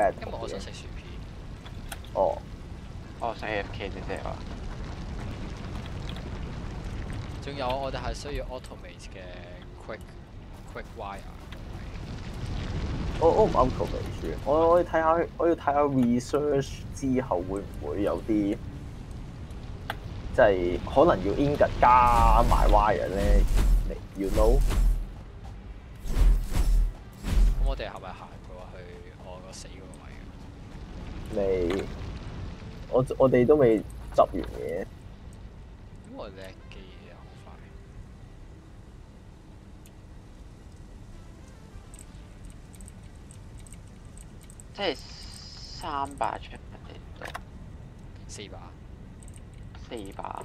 bad。因為我想食薯片。哦。我想 AFK 啫即係話。仲有我哋係需要 automate 嘅 quick quick wire。我我唔 automate 我我要睇下我要睇下 research 之後會唔會有啲即係可能要 ingot 加埋 wire 咧，you know？咁我哋係咪行未，我我哋都未執完嘢。咁我叻機嘢好快。即係三把槍嚟到。四把。四把。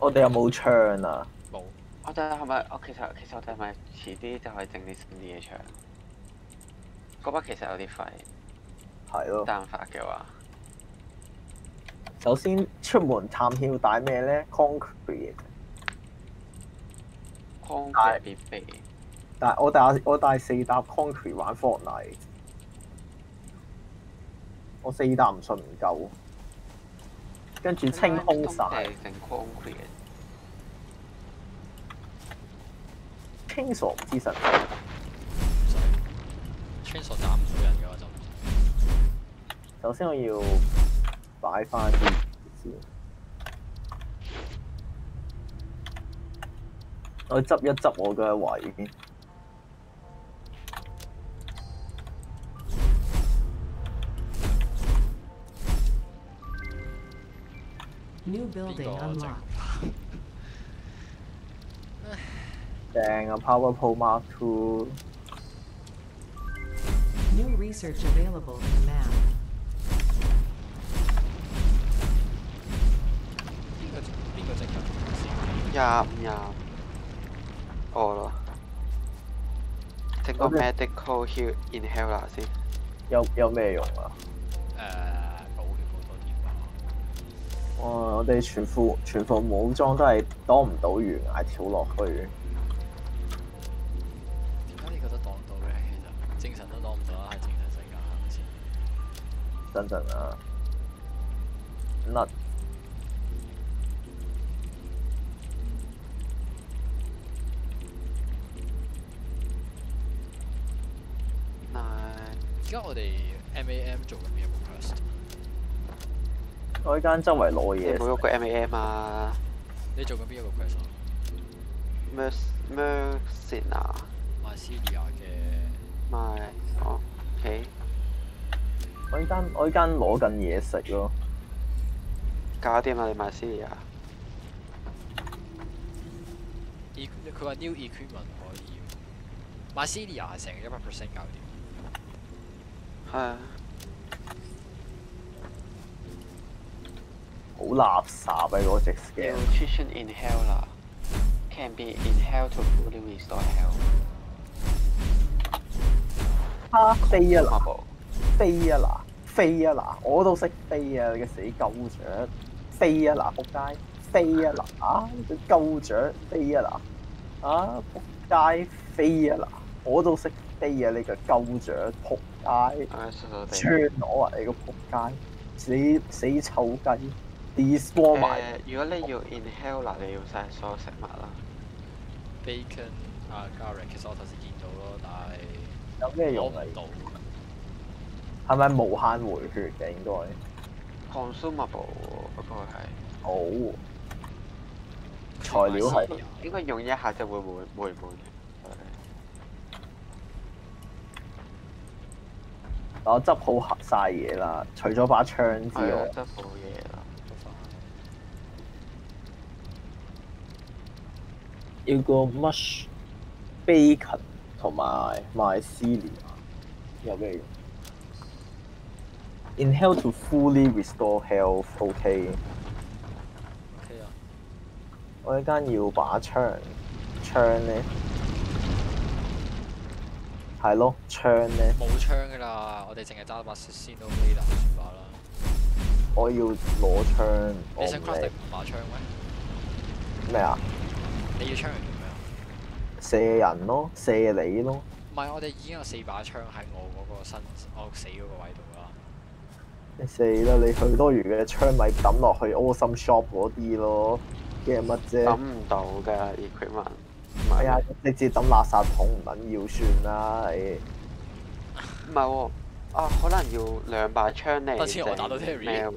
我哋有冇槍啊？冇。我哋係咪？我其實其實我哋係咪遲啲就可以整啲新啲嘅槍？嗰把其實有啲廢。係咯。單發嘅話，首先出門探險要帶咩咧？Concrete。Concrete 必備。但係我帶我帶四沓 Concrete 玩 Fortnite。我四沓唔信唔夠。跟住清空晒。整 Concrete。清傻唔知神。清傻打唔到人嘅話就。首先我要擺翻啲先，我執一執我嘅位先。New building unlocked. 正啊，Power Pro Mark Two。New research available in the map. 邊個邊個整緊？廿五廿，我咯。整個 medical heal inhaler 先。有有咩用啊？誒、保血好多啲吧。哇！我哋全副全副武裝都係擋唔到懸崖跳落去。點精神都擋唔到啦，喺精神世界係咪先？等陣啊！甩。而家我哋 MAM 做緊邊一個 quest？我依間周圍攞嘢。你冇喐過 MAM 啊？你做緊邊一個 quest 啊 Mer Mercina。Mycelia 嘅。My OK。我依間我依間攞緊嘢食咯。搞掂啦，你 Mycelia。佢話 new equipment 可以。Mycelia 係成一百 percent 搞掂。係啊。好垃圾啊！嗰隻 scan。Nutrition inhaler can be inhaled to fully restore health。啊飛啊嗱！飛啊嗱！飛啊嗱！我都識飛啊！你個死鳩雀！飛啊嗱！仆街！飛啊嗱！啊！你鳩雀！飛啊嗱！啊！仆街！飛啊嗱！我都識飛啊！你個鳩雀！仆街！穿我啊！你個仆街！死死臭雞！despawn 埋。如果你要 inhale 嗱你要晒所有食物啦。Bacon 啊 garlic，其實我頭先見到咯，但係有咩用攞唔到。係咪無限回血嘅應該 consumable 不過係。好。材料係應該用一下就會回回滿。我執好晒嘢啦，除咗把槍之外。執好嘢啦。要個 mush bacon 同埋 my ceiling 有咩用？Inhale to fully restore health. OK. OK 啊。我一家要把枪，枪咧，係咯，枪咧，冇枪噶啦，我哋淨係揸把雪仙都可以啦，算罢啦。我要攞枪，你想 c r a f t 把枪咩？咩啊？你要枪？射人咯，射你咯。唔係，我哋已經有四把槍喺我嗰個身，我死嗰個位度啦。你死啦！你去多餘嘅槍咪抌落去 Awesome Shop 嗰啲咯，驚乜啫？抌唔到㗎 equipment。唔係哎呀，直接抌垃圾桶唔緊要算啦，你唔係喎，啊可能要兩把槍嚟得先我打到 Terry？又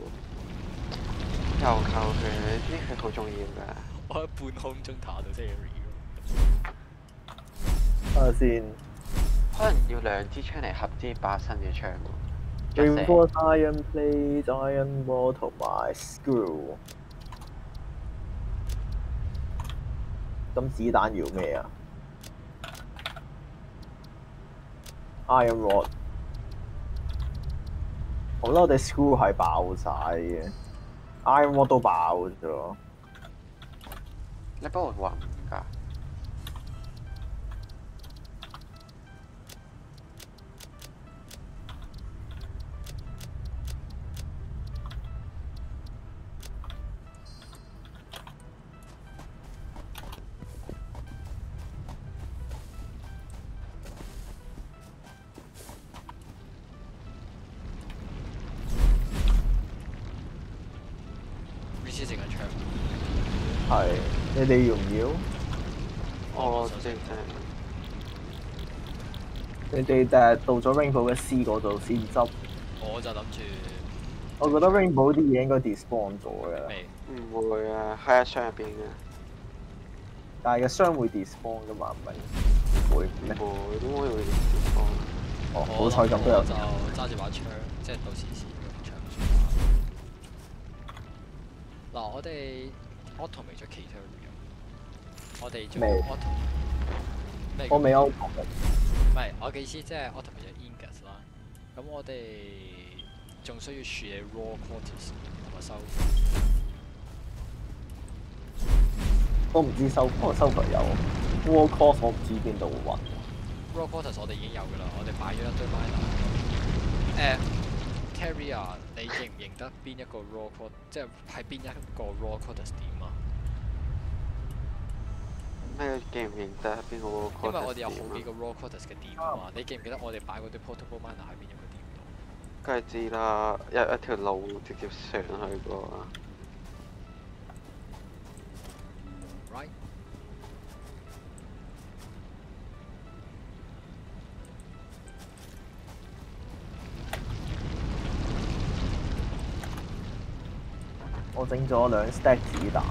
靠佢，呢佢好重要㗎。我喺半空中打到 Terry。睇下先。可能要兩支槍嚟合啲把新嘅槍喎。最一射多 Iron Plate、Iron Wall 同埋 Screw。咁子彈要咩啊？Iron Rod。我覺得我哋 Screw 係爆晒嘅，Iron Rod 都爆咗。你幫我揾㗎？你哋誒到咗 Rainbow 嘅 C 嗰度先執。我就諗住我覺得 Rainbow 啲嘢應該 despawn 咗嘅，未唔會啊，喺一箱入邊嘅，但係個箱會 despawn 噶嘛，唔係會唔咩？會點會會點講？哦，好彩咁都有我就揸住把槍，即係到時先用槍算啦。嗱，我哋 automate 咗 c a t e r i 我哋做未 auto？我未 out 唔係，我嘅意思即係 automate 咗 ingot 啦。咁我哋仲需要處理 raw quarters 同埋收。我唔知收我收佢有 War Cost，我唔知邊度揾。raw quarters 我哋已經有㗎啦，我哋擺咗一堆 miner。誒、，carrier，，你認唔認得邊一個 raw quart，即係喺邊一個 raw quarters 點啊？咩記唔認得邊個？因為我哋有好幾個 raw quarters 嘅點啊嘛，你記唔記得我哋擺嗰堆 portable miner 喺邊一個點度？梗係知啦，有一條路直接上去個？我整咗兩 stack 子彈，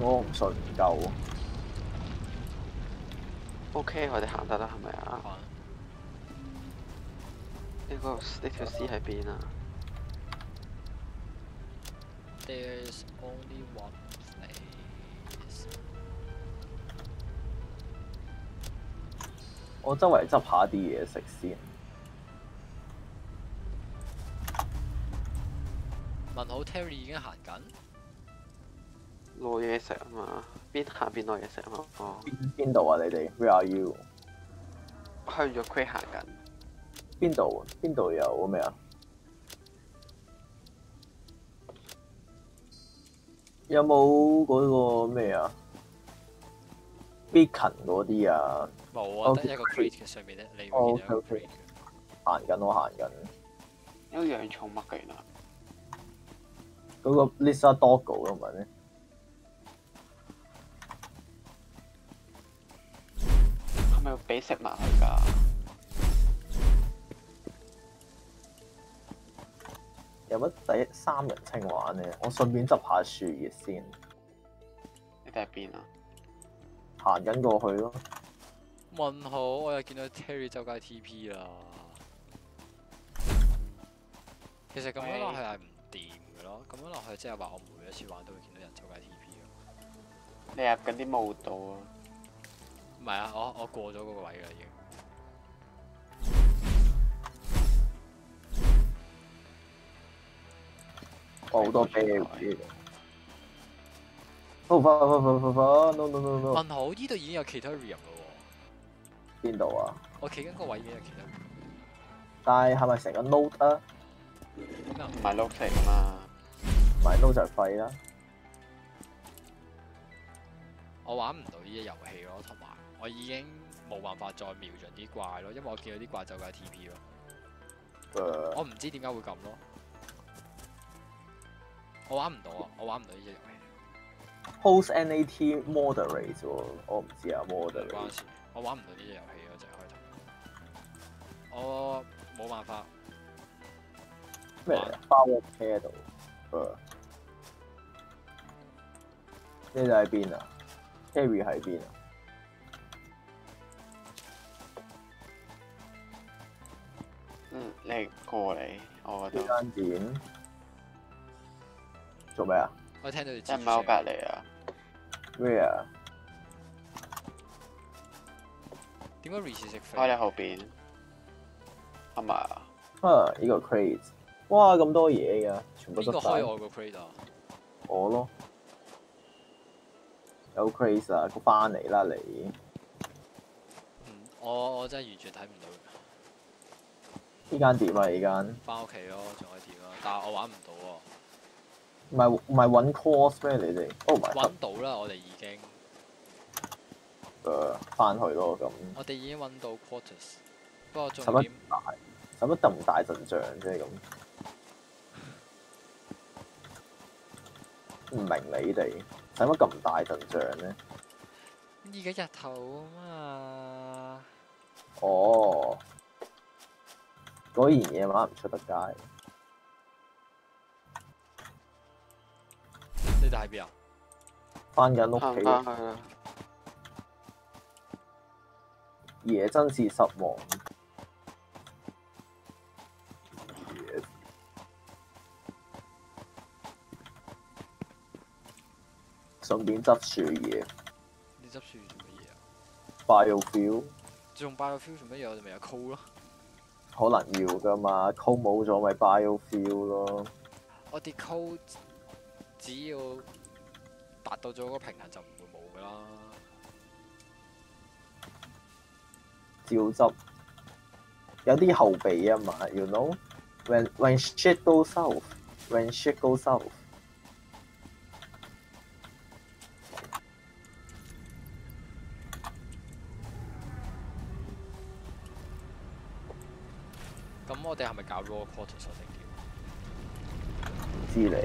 我唔信唔夠。OK，我哋行得啦，係咪啊？啊呢、個呢條 C 喺邊啊？There's only one place。我周圍執下啲嘢食先。問好 Terry 已經行緊，攞嘢食啊嘛，邊行邊攞嘢食啊嘛。哦，邊邊度啊？你哋？Where are you？去咗 Quay 行緊。邊度？邊度有咩啊？有冇嗰個咩啊？Beacon 嗰啲啊？冇啊得一個 crate 嘅上面咧，你哦會見到一個 OK，OK crate 嘅。行緊，我行緊。有養寵物嘅原來。嗰個 Lisa Doggo 咯，唔係咩？係咪要俾食物佢㗎？有乜第三人稱玩咧？我順便執下樹葉先，你哋喺邊啊？行緊過去咯。問好，我又見到 Terry 周街 TP 啦。其實咁樣落去係唔掂嘅咯，咁樣落去即係話我每一次玩都會見到人周街 TP 咯。你入緊啲墓道啊！唔係啊，我我過咗嗰個位啦已經。我好多啤嘅。哦，快快快快快！no no no no！問好，呢度已經有其他 room 咯邊度啊？喎，我企緊個位已經有其他 room。但係係咪成個 note 啊？唔係碌嚟㗎嘛？買 no 就係廢啦。我玩唔到呢啲遊戲咯，同埋我已經冇辦法再瞄準啲怪咯，因為我見到啲怪就係 TP 咯。誒、我唔知點解會咁咯。我玩唔到啊！我玩唔到呢隻遊戲，post NAT moderate 喎，我唔知啊 moderate 關。事。我玩唔到呢隻遊戲咯，就係開頭。我冇辦法。咩嚟啊？Power pair 度，誒，呢度喺邊啊？Carry 喺邊啊？嗯，你過嚟，我覺呢得間店做咩啊我聽到你隻貓隔離啊，咩啊？點解 Reese 識飛？開你後邊，係咪啊？啊！呢個 crate，哇咁多嘢㗎，全部邊個都晒開我個 crate 啊？我咯，有 crate 啊，個翻嚟啦你。嗯，我我真係完全睇唔到。呢間碟啊，呢間翻屋企咯，仲可以點啊？但係我玩唔到喎。唔係唔係揾 course 咩？你哋哦唔係揾到啦，我哋已經，誒翻去咯咁，我哋已經揾到 quarters。不過使乜重點使乜咁大陣仗啫咁？唔明你哋使乜咁大陣仗咧？而家日頭啊嘛，哦，果然夜晚唔出得街。你哋喺邊啊？翻緊屋行企，翻去啦。爺真是失望。爺順便執樹葉你執樹做乜嘢啊？，biofuel 仲 biofuel 做乜嘢？我哋咪有 coal 咯。可能要噶嘛 o 冇咗咪 biofuel 咯。我哋 coal 只要達到咗個平衡就唔會冇噶啦。照執，有啲後備啊嘛，you know，when when shit goes south，when shit goes south，係咪搞 raw quarters 啊？定唔知你，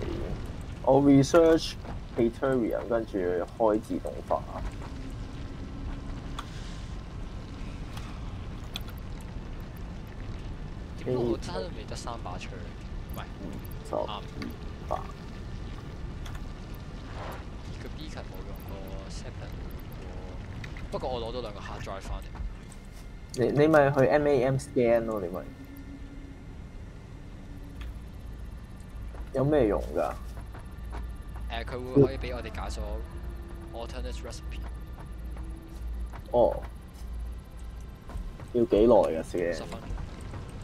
我 research Ethereum 跟住開自動化，點？點解我真係未得三把槍？唔係就啱。化。個 B 群冇用過 seven 過，不過我攞到兩個 hard drive 翻嚟。你你咪去 MAM scan 咯，你咪有咩用噶？誒，佢會可以俾我哋解鎖 alternate recipe。哦。要幾耐啊？先。十分。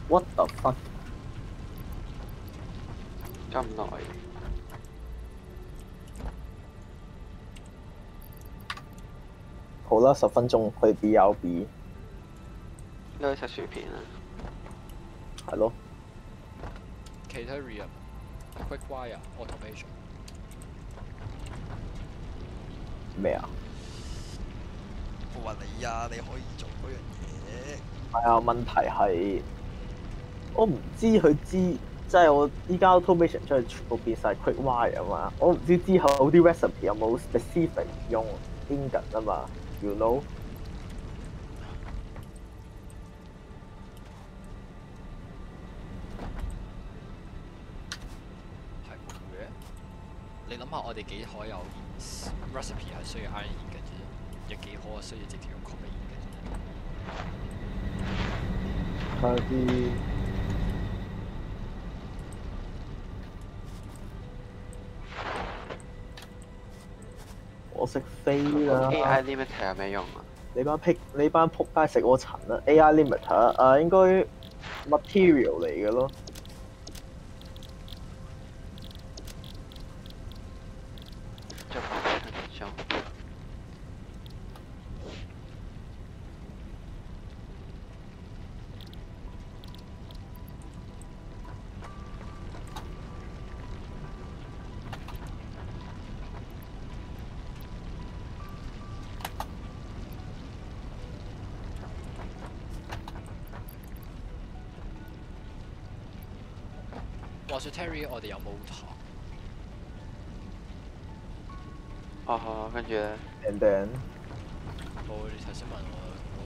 what the fuck？咁耐。好啦，十分鐘去 B L B。應該食薯片啦。係咯。其他 re。Quick wire automation 咩啊？我話你啊，你可以做嗰樣嘢。係啊，問題係我唔知佢知，即係我依家 automation 出去全部變晒 quick wire 啊嘛，我唔知之後啲 recipe 有冇 specific 用 ingot 啊嘛，you know？係冇嘅。你諗下，我哋幾可有 recipe 係需要 iron in 嘅啫，有幾可需要直接用 copper in 嘅啫。睇下啲我識飛啦 AI limiter 有咩用啊？你班屁你班仆街食我塵啦！AI limiter 啊，應該 material 嚟嘅咯。話説 Terry，我哋有 motor，哦好，跟住咧，and then 冇你頭先問我我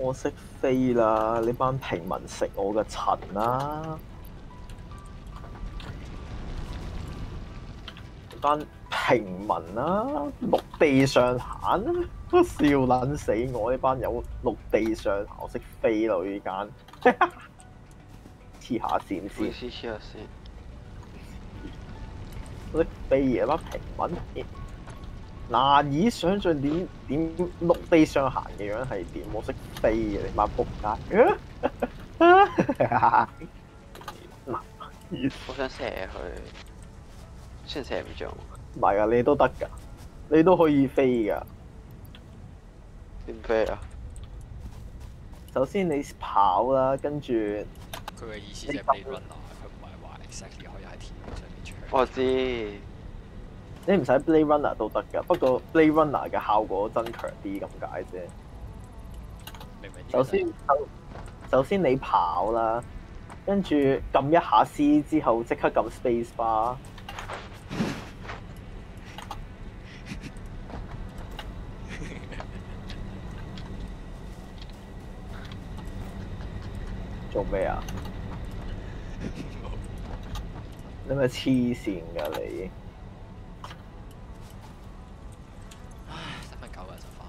motor，我識飛啦，你班平民食我嘅塵啦，呢班平民啦，陸地上行啦，都笑撚死我呢班有陸地上行，我識飛啦依間，黐下線會先，師黐咗線，我識飛嘅班平民，難以想象點點陸地上行嘅樣係點，我識飛嘅你班仆街。嗱，好想射佢，雖然射唔中，唔係啊，你都得㗎，你都可以飛㗎。點飛啊？首先你跑啦，跟住佢嘅意思即係 Blade Runner，佢唔係話 exactly 可以喺天空上面唱。我知，你唔使 Blade Runner 都得㗎，不過 Blade Runner 嘅效果增強啲咁解啫。明明就係？首先，首首先你跑啦，跟住撳一下 C 之後，即刻撳 Space Bar。做咩啊？你咪黐線㗎你！唉，得翻九個人就翻。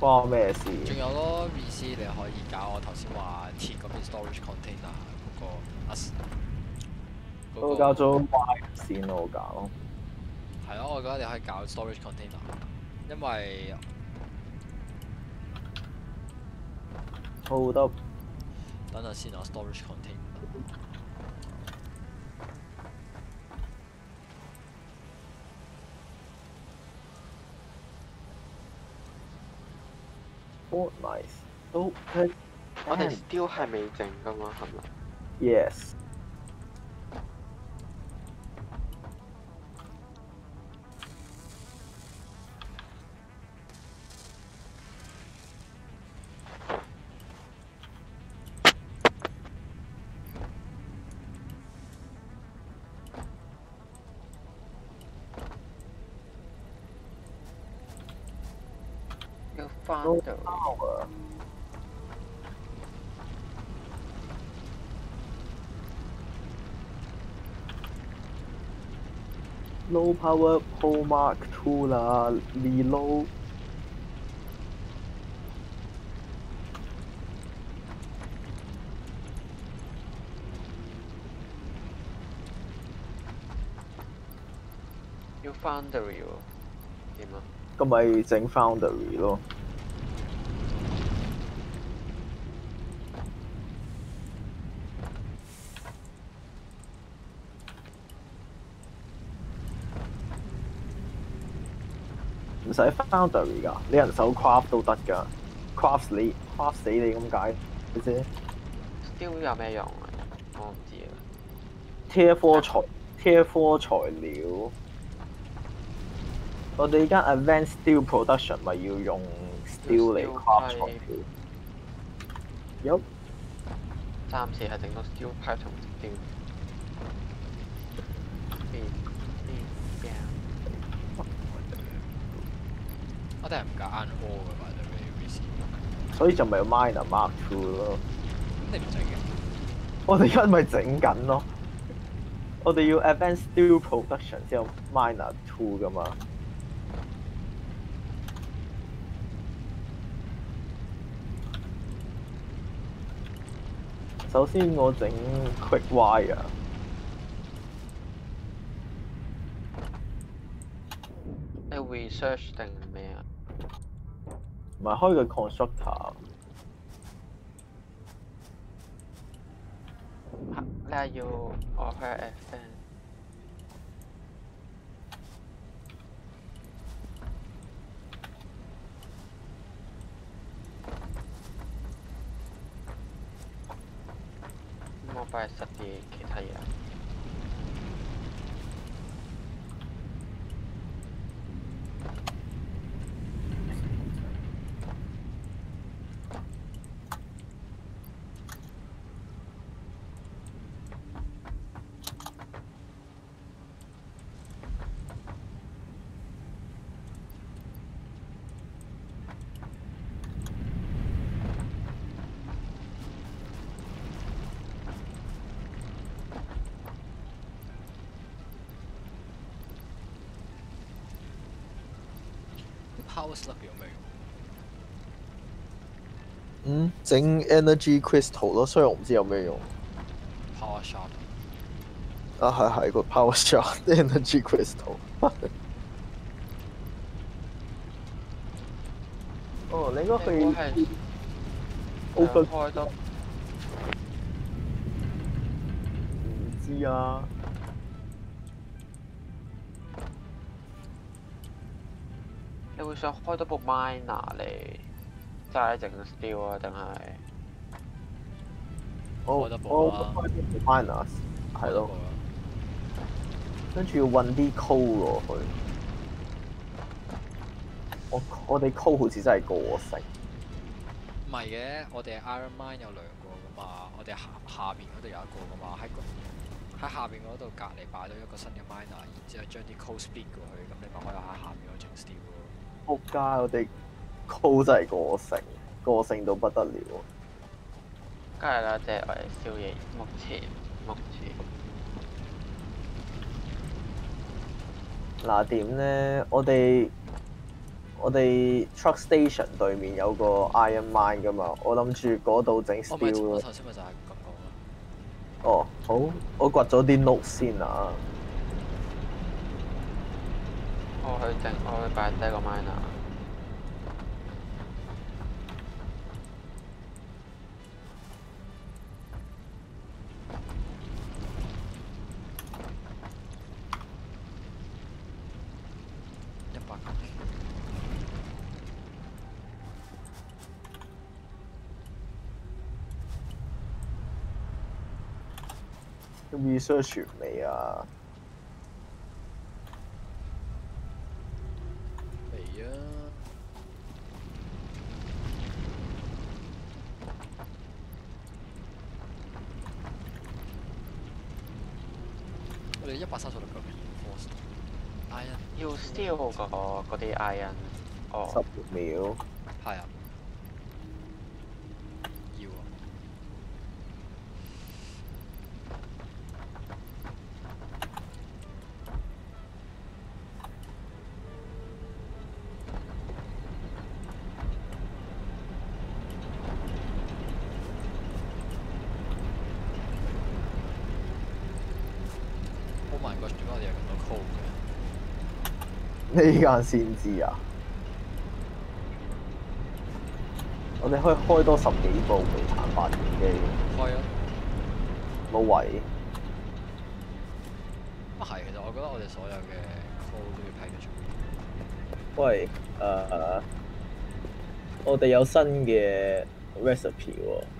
關我咩事？仲有咯 e c 你可以搞我頭先話鐵嗰邊 storage container 嗰個嗰個我教咗 Y 線我搞，係咯，我覺得你可以搞 storage container，因為 好得等阵先啊，storage container。 f nice 都 good 我哋 still 系未整噶嘛，系咪？ yes。 power Pro Mark Two 啦，reload。要 foundry 喎，点啊？咁咪整 Foundry 咯。 使 Foundry 噶，你人手 craft 都得噶，craft 你 craft 死你咁解你知。？Steel 有咩用啊？我唔知啊。Tier Four 材 Tier Four 材料，我哋而家 Advanced Steel Production 咪要用 steel 嚟 craft 材料。有暫時係整到 steel pipe 同 steel。嗯嗯 e 所以就咪有 minor mark two 咯。咁你唔整嘅？我哋而家咪整緊咯。我哋要 Advanced Steel Production 先有 minor Two 噶嘛。首先我整 Quick Wire，你 research 定？唔係開個 Constructor。你係要我去 F 定？咁我擺實啲其他嘢。Power slug 有咩用？嗯，整 energy crystal 咯，所以我唔知有咩用。power shot 啊，係係個 power shot energy crystal。哦，你應該去 open 開得唔知啊。會想開多部 miner 嚟齋整 steel 啊，定係？我我啦開啲 minus 係咯，跟住要運啲 Coal 落去。我我哋 Coal 好似真係過剩，唔係嘅，我哋 Iron Mine 有兩個噶嘛，我哋下下邊嗰度有一個噶嘛，喺喺下邊嗰度隔離擺咗一個新嘅 miner，然之後將啲 coal speed 過去，咁你咪可以喺下邊嗰度整 steel 咯。仆街！我哋 code 真係過成，過成到不得了。梗係啦，即係我哋宵夜目前目前嗱點咧？我哋我哋 truck station 對面有個 iron mine 噶嘛，我諗住嗰度整 steel 咯。我頭先咪就係咁講咯。哦，好，我掘咗啲 note 先啊。我去整，我去擺低個 miner。一百級。research 完未啊？嚟啊！我哋一百三十六個 reinforced iron 要嗰、个嗰啲 in。哦。十秒。呢間先知啊！我哋可以開多十幾部微彈發電機，開啊！冇位。啊係，其實我覺得我哋所有嘅 code 都要批得出。喂，誒、我哋有新嘅 recipe 喎。你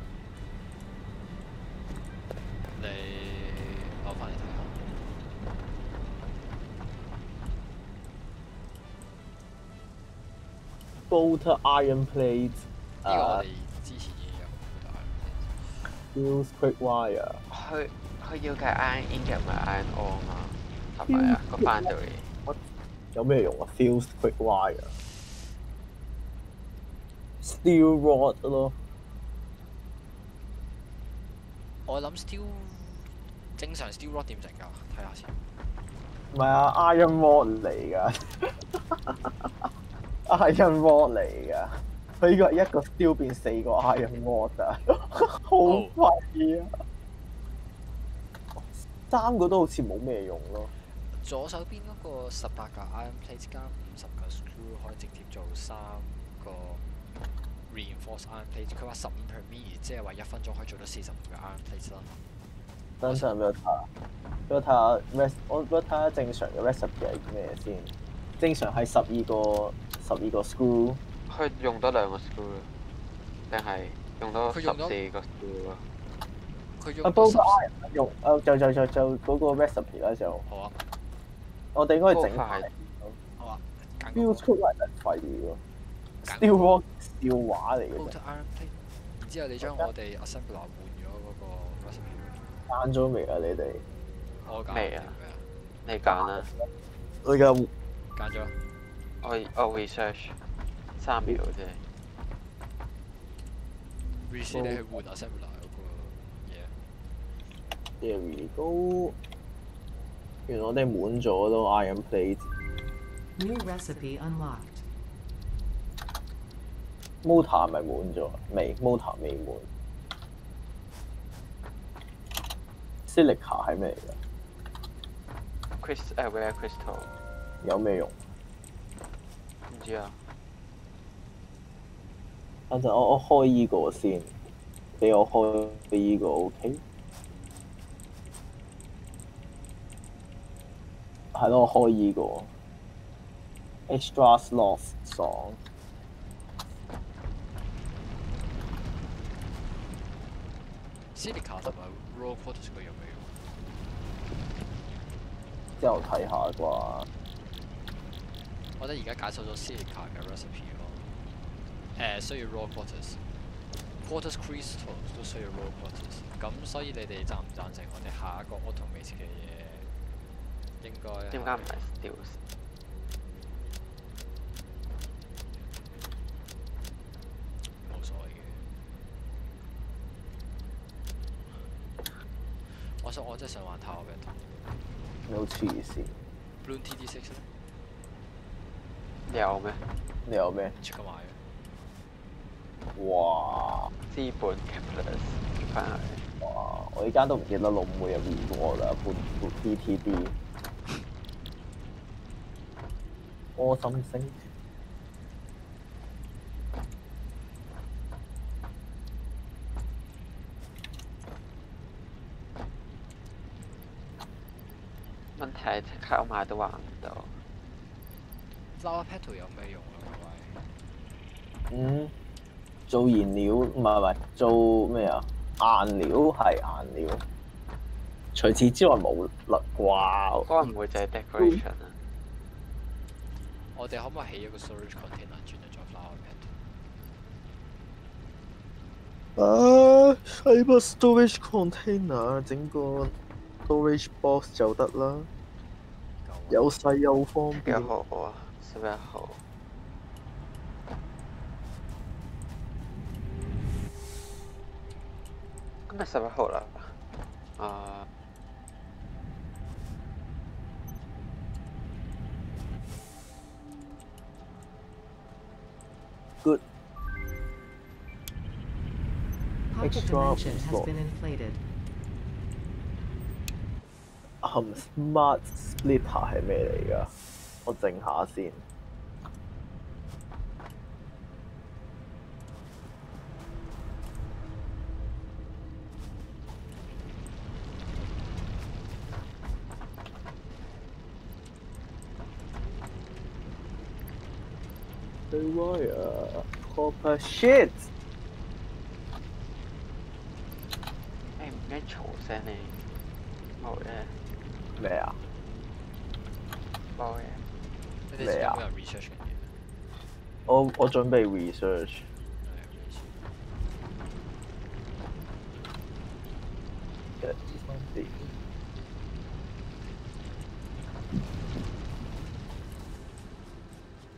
Iron plate，呢個我哋之前已經有好 fuse quick wire。佢佢要嘅 iron ingot 唔係 iron ore 嘛，係咪啊？個 boundary 有咩用啊？Fuse quick wire。Steel rod 咯，我諗 steel 正常 steel rod 點整㗎？睇下先。唔係啊，iron rod 嚟㗎，iron rod 嚟㗎。佢呢個一個 steel 變四個 iron rod 啊，好廢啊！三個都好似冇咩用咯。左手邊嗰個十八个 iron plate 加五十個 screw 可以直接做三個 reinforced iron plate。佢話十五 per minute，即係話一分鐘可以做到四十五個 iron plate 啦。等陣俾我睇下，俾我睇下 rest，我俾我睇下正常嘅 recipe 係咩先。正常係十二個十二個 screw，佢用多兩個 screw 定係用多十佢用咗四個 screw 啊？啊佢用 iron 用啊就就就就嗰個 recipe 啦就，好啊，我哋應該整係好啊，揀 fuse 個 quick wire 係廢喎揀，steel rod 笑話嚟嘅 bolt 啫，iron plate。然之後你將我哋 assembler 換咗嗰個 recipe。揀咗未啊？你哋？我揀未啊咩啊？你揀啦，我而家揀咗。我我 research 三秒啫。Reset 你去換 assembler 嗰個嘢。there we go。原來我哋滿咗咯 iron plate。New recipe unlocked. Mota 係咪滿咗？未，Mota 未滿。Silica 係咩嚟㗎？Chris 誒 Rare Crystal 有咩用？唔知啊，等陣我我開依個先，俾我開依個 OK。係咯，我開依個 extra sloth 爽。Silica 同埋 Raw Quarters 佢有咩用？之後睇下啩。我覺得而家解鎖咗 Silica 嘅 recipe 咯。誒、需要 Raw Quarters。Quarters Crystal 都需要 Raw Quarters。咁所以你哋贊唔贊成我哋下一個 automate 嘅嘢應該點解唔係 Steals？冇所謂嘅。我想我真係想玩 Battle。你好黐線！Bloon TD Six 咧，你有咩？你有咩？即刻買嘅。哇資本 capitalist 翻去。哇！我依家都唔記得老妹有面過啦，半半 BTD。柯心星問題係即刻我買都玩唔到。Flower Petal 有咩用啊？各位？嗯，做燃料唔係唔係做咩啊？顏料係顏料。除此之外冇啦啩。嗰個唔會就係 decoration 啊。我哋可唔可以起一個 storage container 轉咗做 Flower Petal？啊，起個 storage container，整個 storage box 就得啦，夠啊又細又方幾便。號啊？十一號。今日十一號啦。啊、Good，Pocket Extra dimension has slot. been inflated. 含 smart splitter 係咩嚟㗎？我靜下先。The wire copper shit。誒唔該嘈聲你。冇嘅，咩啊？你哋咩啊有冇人 research 緊嘢？我我準備 research。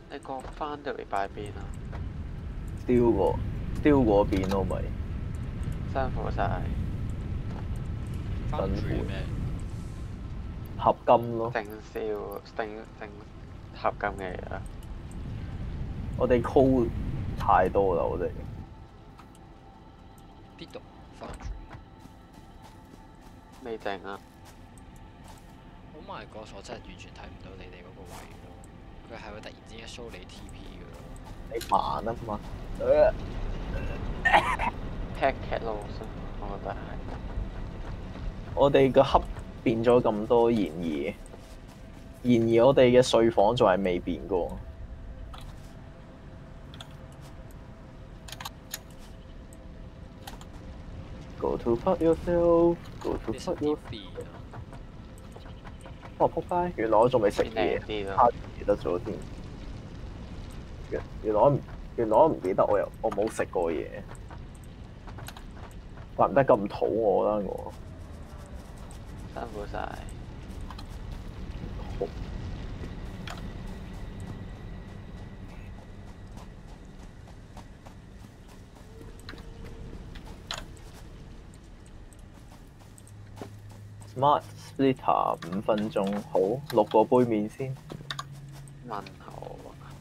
你個 foundry 擺邊啊？丟過丟嗰邊咯，咪辛苦晒，Foundry 咩？合金咯。合金嘅嘢啊！我哋 call 太多啦，我哋邊度？Foundry。未定啊！Oh my god！我真係完全睇唔到你哋嗰個位咯。佢係會突然之間 show 你 TP 嘅咯。你慢啊嘛。呃 tech cat loss，我覺得係。我哋個盒變咗咁多，然而然而我哋嘅睡房仲係未變過。Go to fuck yourself. Go to 你識 fuck yourself. 變啊？哇！仆街，原來我仲未食嘢差咯，啲記得咗添。原原來我唔原來我唔記得我又我冇食過嘢，怪唔得咁肚餓啦我。辛苦晒。Smart Splitter 五分鐘，好，六個杯面先。問候啊！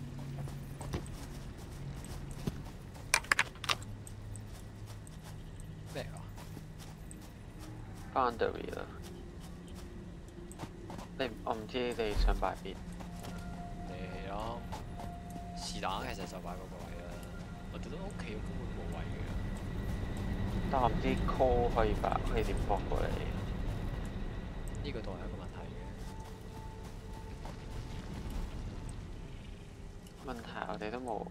咩啊？Boundary 啦！你我唔知你想擺邊？你咯，是但，其實就擺嗰個位啦。我哋都屋企根本冇位嘅。但我唔知 call 可以擺，可以點放過嚟？呢個都係一個問題嘅。問題我哋都冇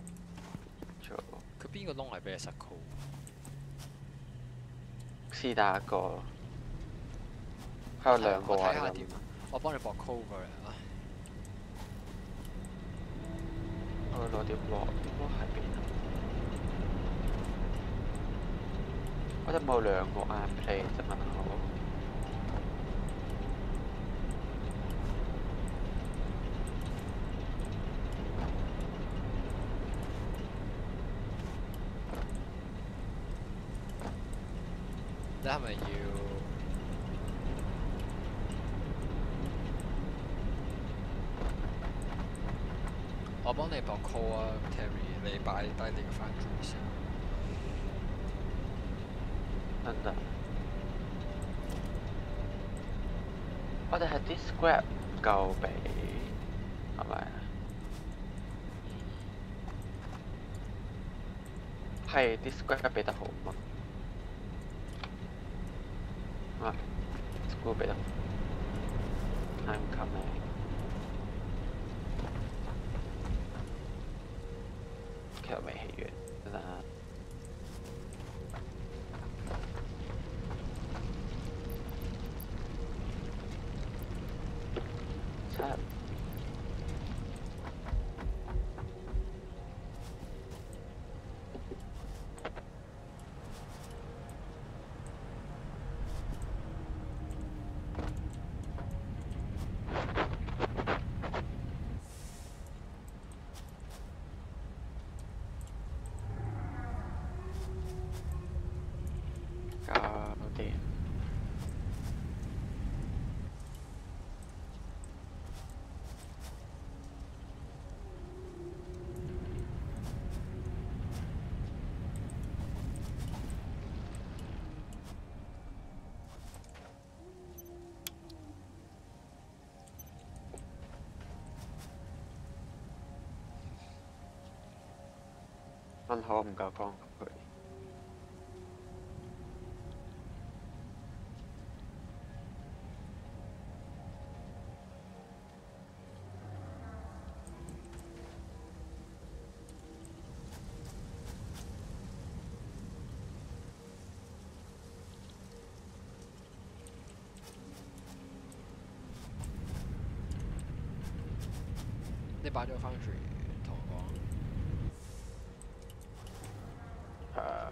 做，佢邊個窿係俾你塞 call？是但一個咯。佢有兩個我位咁睇下點啊！我幫你駁 call 過嚟啊！我攞條鑊，鑊喺邊啊？我哋冇兩個 i play 啫嘛，好。你係咪要？我幫你駁 call 啊，Terry，你擺低你個 foundry 先。等等。我哋係啲 scrap 唔夠俾，係咪啊？係啲 scrap 俾得好嘛？啊，screw 俾得其實未起完，等等啊。七。搞掂。幸好唔夠光。你擺咗 foundry 同我講。Uh,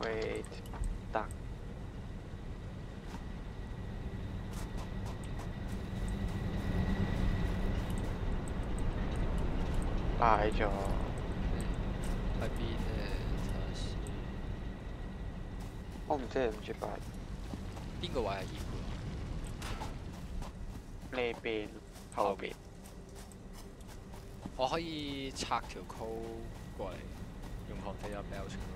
wait, duck. 擺咗，喺邊咧？睇下先。我唔知你唔知擺邊個位係 e q 呢邊后邊。我可以拆條 code 過嚟，用 belt 全部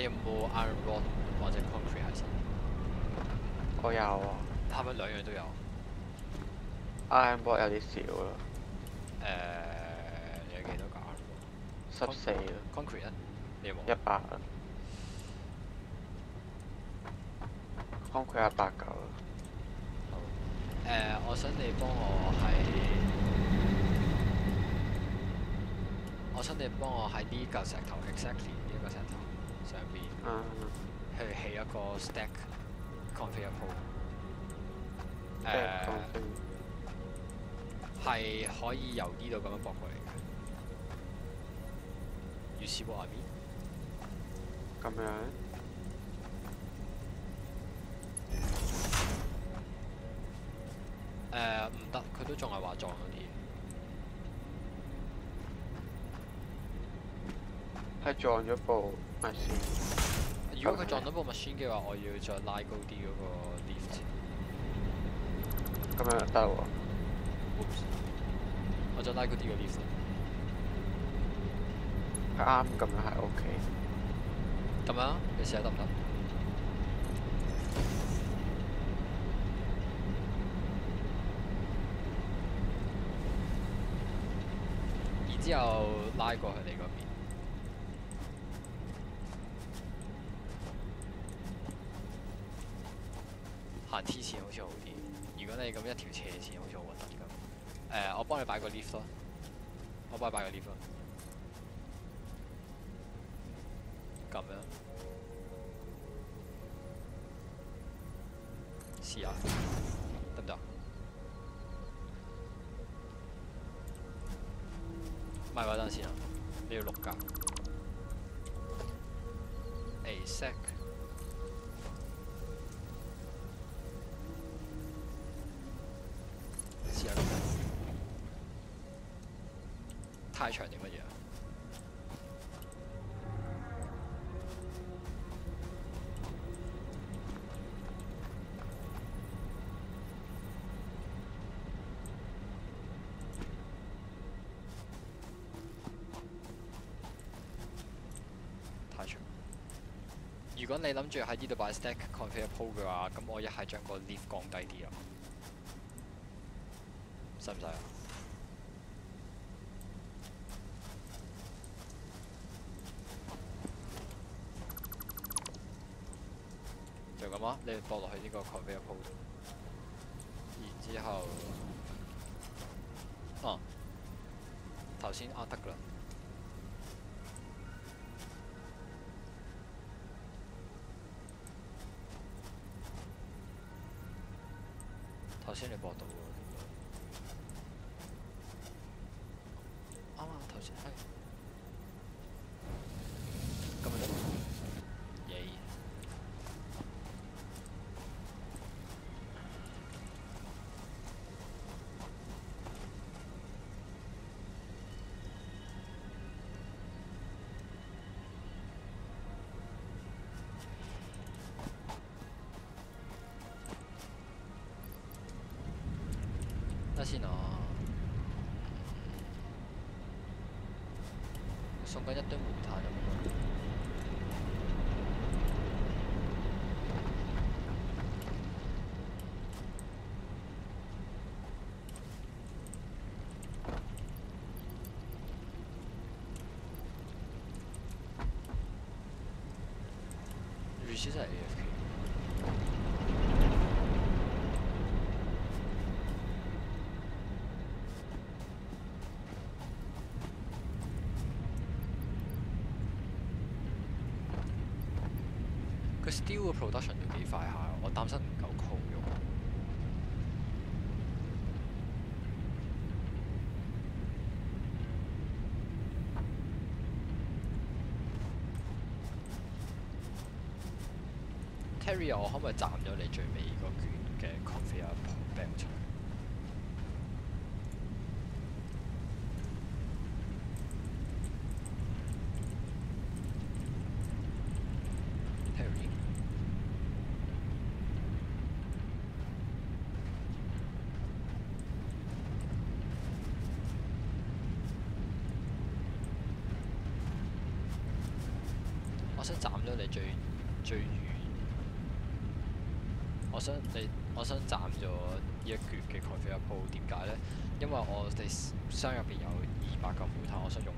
你有冇 iron rod 或者 concrete 喺身？我有啊係咪兩樣都有？，iron rod 有啲少咯，誒、你有幾多架十四咯，？concrete 啊？你有冇？一百啦。康佢一百九啦，誒、我想你幫我喺，我想你幫我喺呢嚿石頭，exactly 呢一個石頭去起一個 stack conveyor 鋪。誒、講先係可以由呢度咁樣駁過嚟嘅。You see what I mean？咁樣，誒唔得，佢都仲係話撞嗰啲。係撞咗部咪先，如果佢撞到部 machine 嘅話，我要再拉高啲嗰個 lift。咁樣就得喎。我再拉高啲個 lift。佢啱咁樣係 OK。咁樣，你試下得唔得？然之後拉過去你嗰邊。行 T 線好似好啲，如果你咁一条斜線好似好核突咁。誒、我幫你擺個 lift 咯，我幫你擺個 lift 咯。太長定乜嘢？太長。如果你諗住喺呢度擺 stack conveyor pole 嘅話，咁我一係將個 lift 降低啲啊，使唔使啊？就咁啊！你駁落去呢個 conveyor pole 度，然之後，啊，頭先啊得㗎啦。頭先你播到等下先啊！送緊一堆煤炭入去。瑞士真係 AFK。佢 steel 嘅 production 要幾快下，我擔心唔夠 coal 用。Terry，我可唔可以站咗你最尾嗰卷嘅 coffee up？band。我想斬咗你最最遠，我想你，我想斬咗呢一橛嘅蓋飛一鋪，點解咧？因為我哋箱入邊有二百嚿煤炭，我想用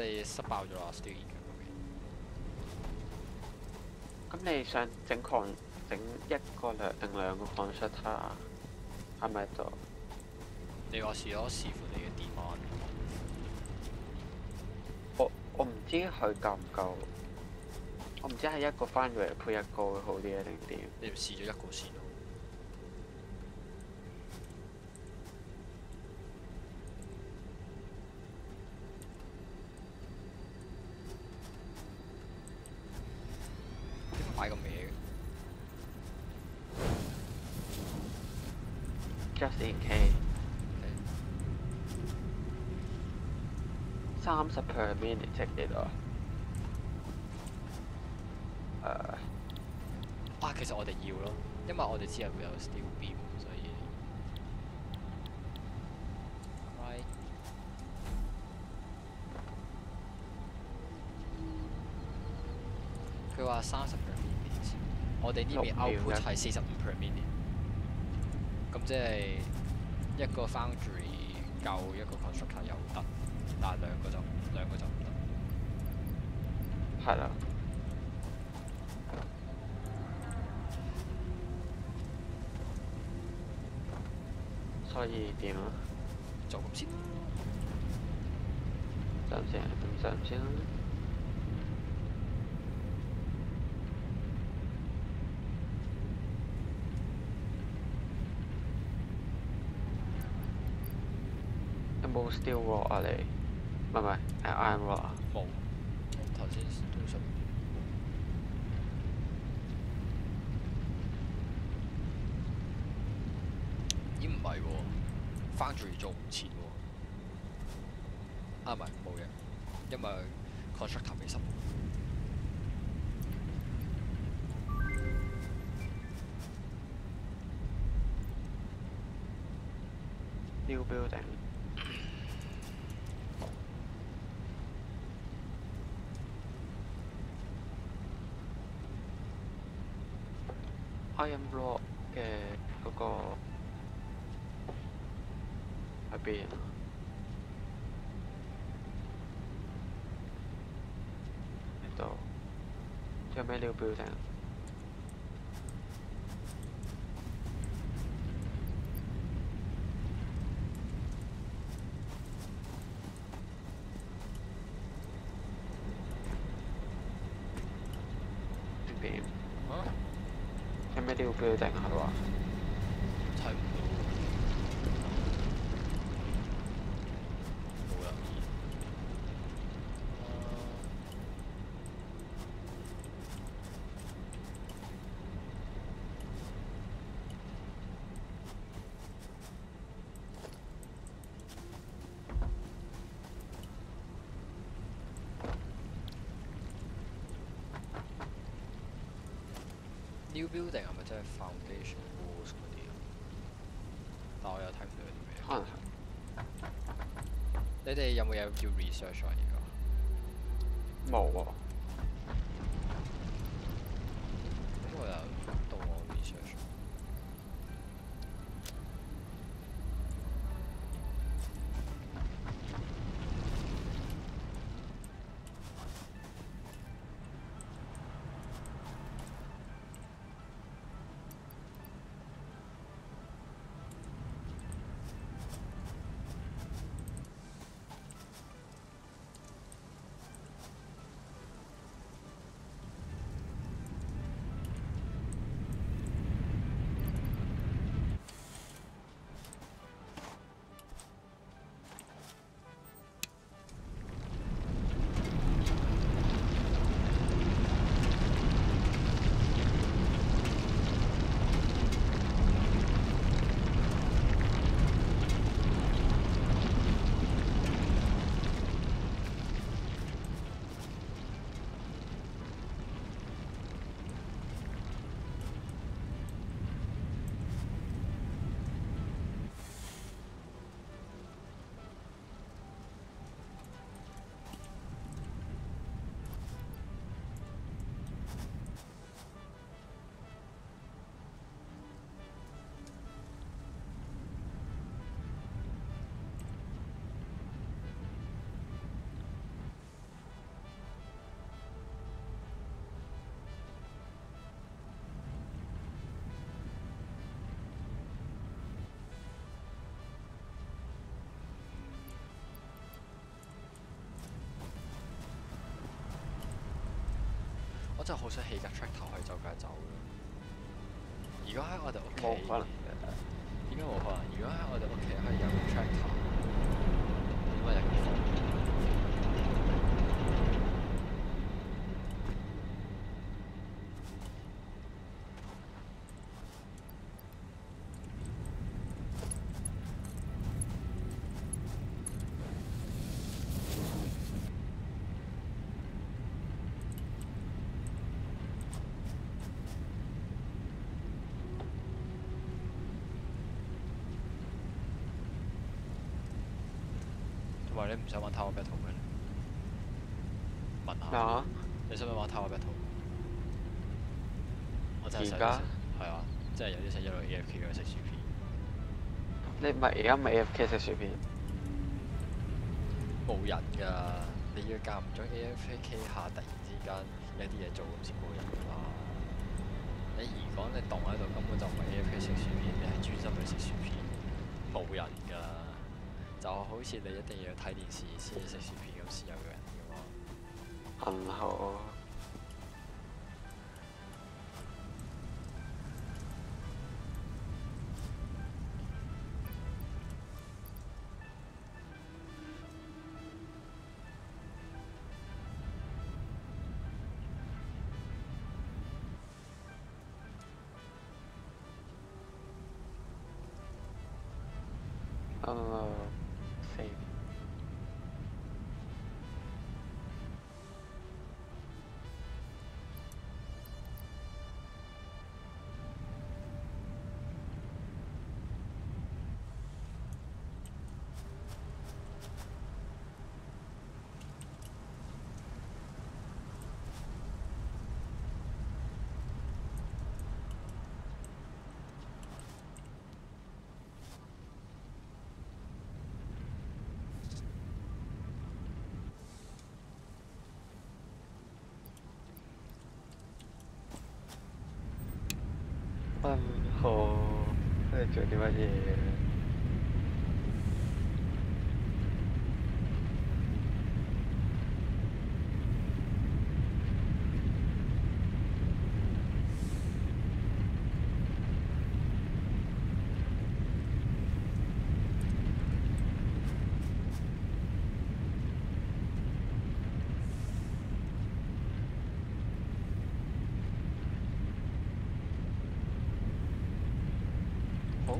哋失爆咗啦 steel 嗰邊。咁你想整礦整一個兩定兩個 constructor 啊？係咪度？你話試咯，視乎你嘅 demand。我我唔知佢夠唔夠。我唔知係一個翻嚟配一個會好啲啊，定點？你唔試咗一個先三十 per minute 即係幾多啊？誒、啊，其實我哋要咯，因為我哋之後會有 steel beam，所以。Right。佢話三十 per minute，我哋呢邊 output 一係四十五 per minute，咁即係一個 foundry 夠一個 constructor 又得，但係兩個就兩個就唔得。係啦。所以點啊？就咁先。暫時咁暫先啦。有冇 steel rock 啊你？唔係唔係，啱啦？冇，頭先都信。咦唔係喎翻轉做唔切喎。啊唔係冇嘅，因為 Iron Rock 嘅嗰個喺邊啊？呢度仲有咩 new building 啊？要不要等下的 foundation walls 嗰啲啊？但我又睇唔到有啲咩。可能係你哋有冇嘢要 research 啊？而家？冇喎。真係好想起架 tractor 可以走佢走咯。如果喺我哋屋企，冇可能嘅。點解冇可能？如果喺我哋屋企可以有個 tractor，點解有咁方便？同埋你唔想玩 Tower Battle 咩？問下。啊？你想唔想玩 Tower Battle？我真係想而家係啊，即係有啲想一路 AFK 咁食薯片。你唔係而家咪 AFK 食薯片？冇人㗎，你要間唔中 AFK 下，突然之間有啲嘢做咁先冇人㗎嘛。你如果你棟喺度，根本就唔係 AFK 食薯片，你係專心去食薯片，冇人㗎。就好似你一定要睇電視先食薯片咁先有人㗎嘛。很好。分號，跟住做啲乜嘢？好，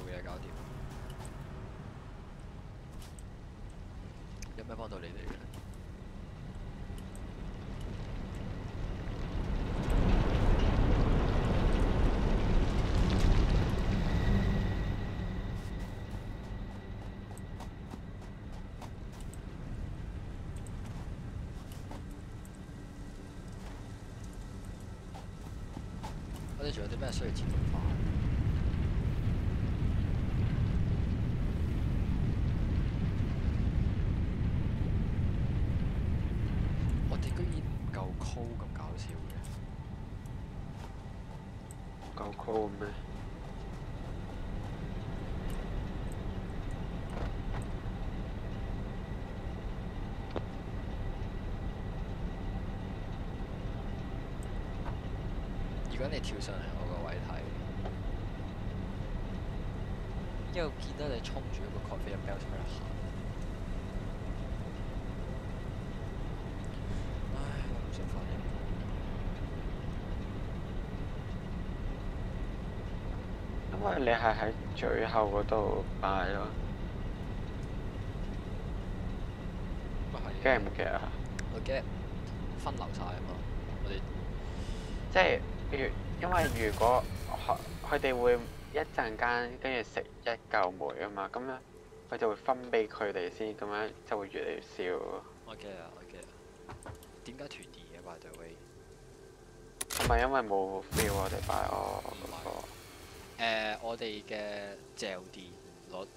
做嘅嘢搞掂。有咩幫到你哋嘅？我哋仲有啲咩需要自動化？我哋居然唔夠 call 咁搞笑嘅，夠 call 咩？如果你跳上嚟我個位睇，因為我見到你衝住一個 coffee bell 出嚟行，唉，我唔想反應。因為你係喺最後嗰度擺咯，咁啊係。驚唔驚啊？我驚分流晒啊嘛！我哋即係如因為如果佢佢哋會一陣間跟住食一嚿梅啊嘛，咁樣佢就會分俾佢哋先，咁樣就會越嚟越少。我驚啊！我驚啊！點解團年嘅 by the way？係咪因為冇 feel 我哋擺我嗰個？誒、我哋嘅嚼電率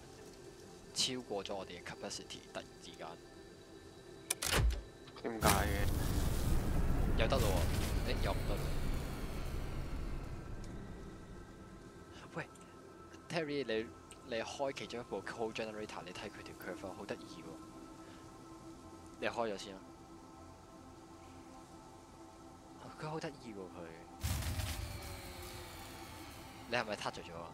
超過咗我哋嘅 capacity，突然之間點解嘅？又得咯喎，誒又唔得咯。喂，Terry，你你開其中一部 code generator，你睇佢條 curve 好得意喎。你開咗先啦！佢好得意喎佢。你係咪 touch 咗啊？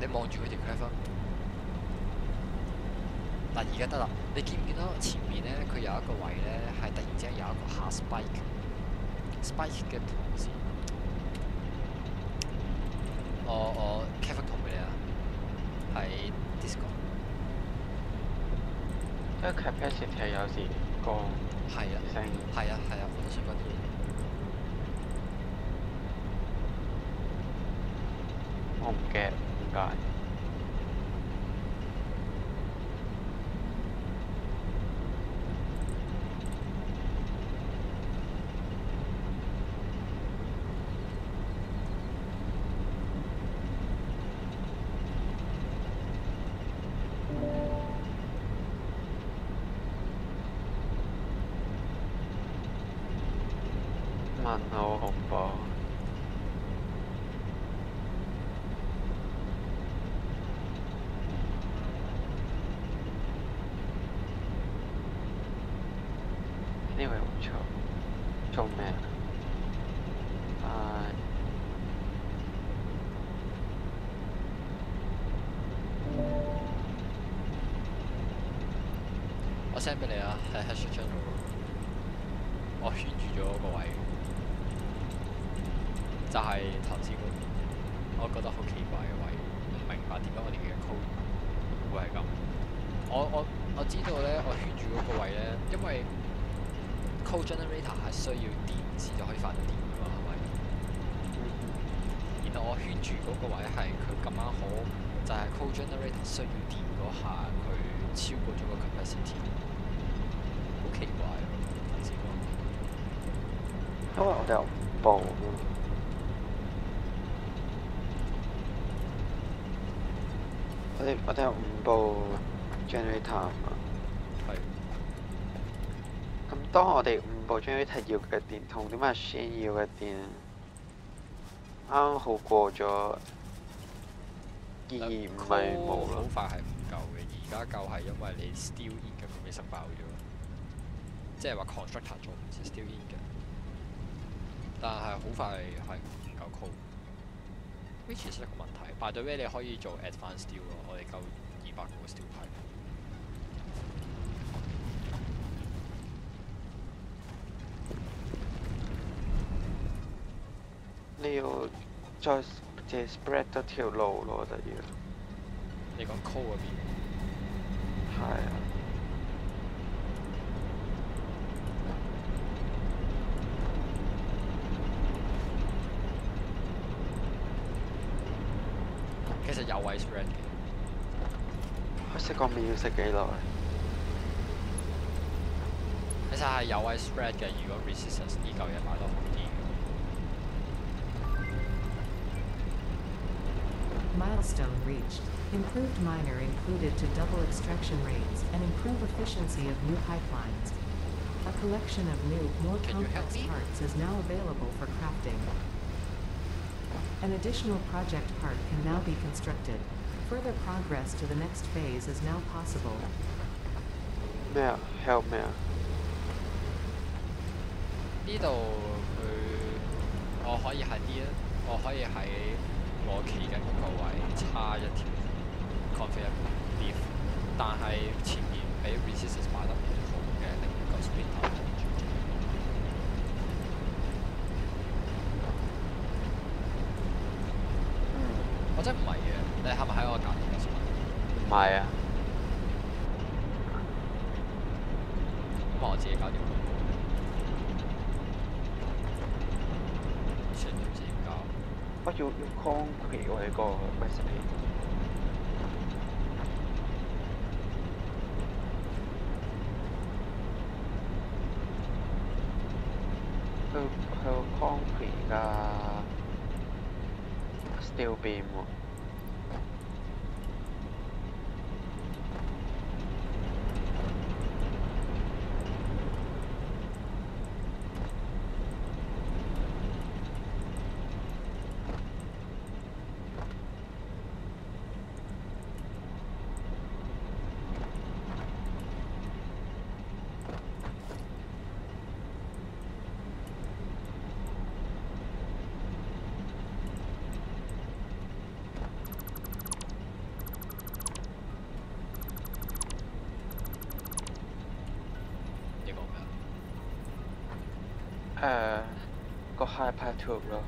你望住佢條 curve！嗱，而家得啦，你見唔見到前面咧？佢有一個位咧，係突然之間有一個下 spike spike 嘅同事，我我啊，係 Discord，因為 capacity 係有時個係啊，聲係啊，係啊，我都想講啲嘢。我唔 get 點解？問好恐怖。呢位唔錯，做咩啊？啊，我聽俾你啊，係 hash channel。我圈住咗嗰個位，就係頭先嗰邊，我覺得好奇怪嘅位，唔明白點解我哋嘅 code 會係咁。我我我知道咧，我圈住嗰個位咧，因為 code generator 係需要電先就可以發到電㗎嘛，係咪？然後我圈住嗰個位係佢咁啱好，就係 code generator 需要電嗰下，佢超過咗個 capacity，好奇怪啊！唔知喎因為我哋有報啊嘛我哋我哋有五部 generator 啊。嘛。係。咁當我哋五部 generator 要嘅電同啲 machine 要嘅電，啱啱好過咗，意義唔係冇好。快係唔夠嘅，而家夠係因為你 still in 嘅 information 爆咗，即係話 constructor 做唔切 still in 嘅，但係好快係唔夠 code，which is 一個問題。by the way 你可以做 advanced still 咯，我哋夠二百個 still 牌。你要再借 spread 多條路咯，我覺得要。你講 call 嗰邊，係啊。要食几耐？其实系有位 spread 嘅。如果 resistance 呢嚿嘢摆得好啲。 Milestone reached. Improved miner included to double extraction rates and improve efficiency of new pipelines. A collection of new, more Can you help complex me? parts is now available for crafting. An additional project part can now be constructed. Further progress to the next phase is now possible. 咩啊？help 咩啊？呢度佢我可以喺呢一，我可以喺我企紧嗰个位插一条 config leaf，但系前面俾 resistance 摆得 Concrete 㗎，steel beam ก็คาดพลาดถูกแล้ว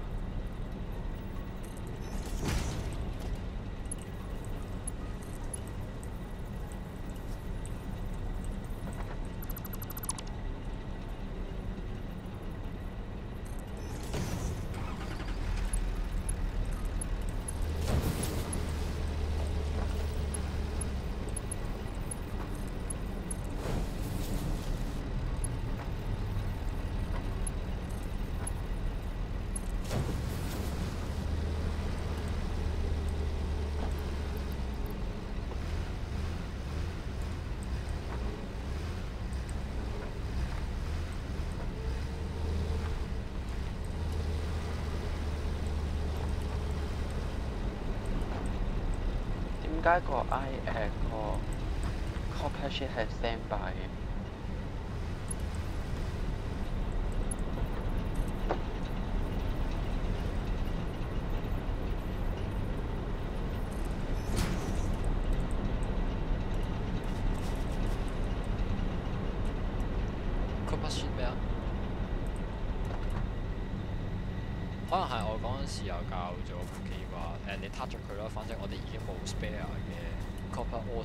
點解個 I 誒、個 copy sheet 係 standby 嘅？佢不算咩啊？可能係我嗰陣時又教咗部機啩，誒、你 touch 咗佢啦，反正我哋已經冇 spare 好我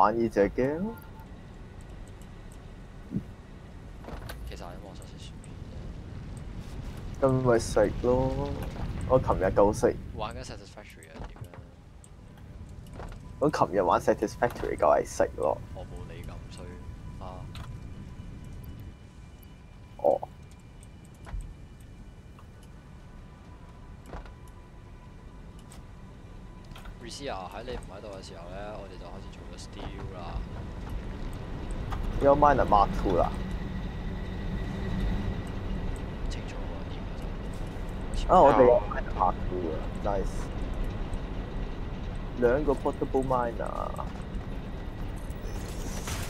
玩呢只 game，其實我啲魔術師算咁咪食咯。我琴日夠食，玩緊 Satisfactory 啊點樣？我琴日玩 Satisfactory 夠係食咯。我冇你咁衰啊！哦，r e c e i 喺你唔喺度嘅時候咧，我哋就開始做咗 Steel 啦。有 miner mark two 啦。啊，我哋 mark two 啊，nice。兩個 portable miner。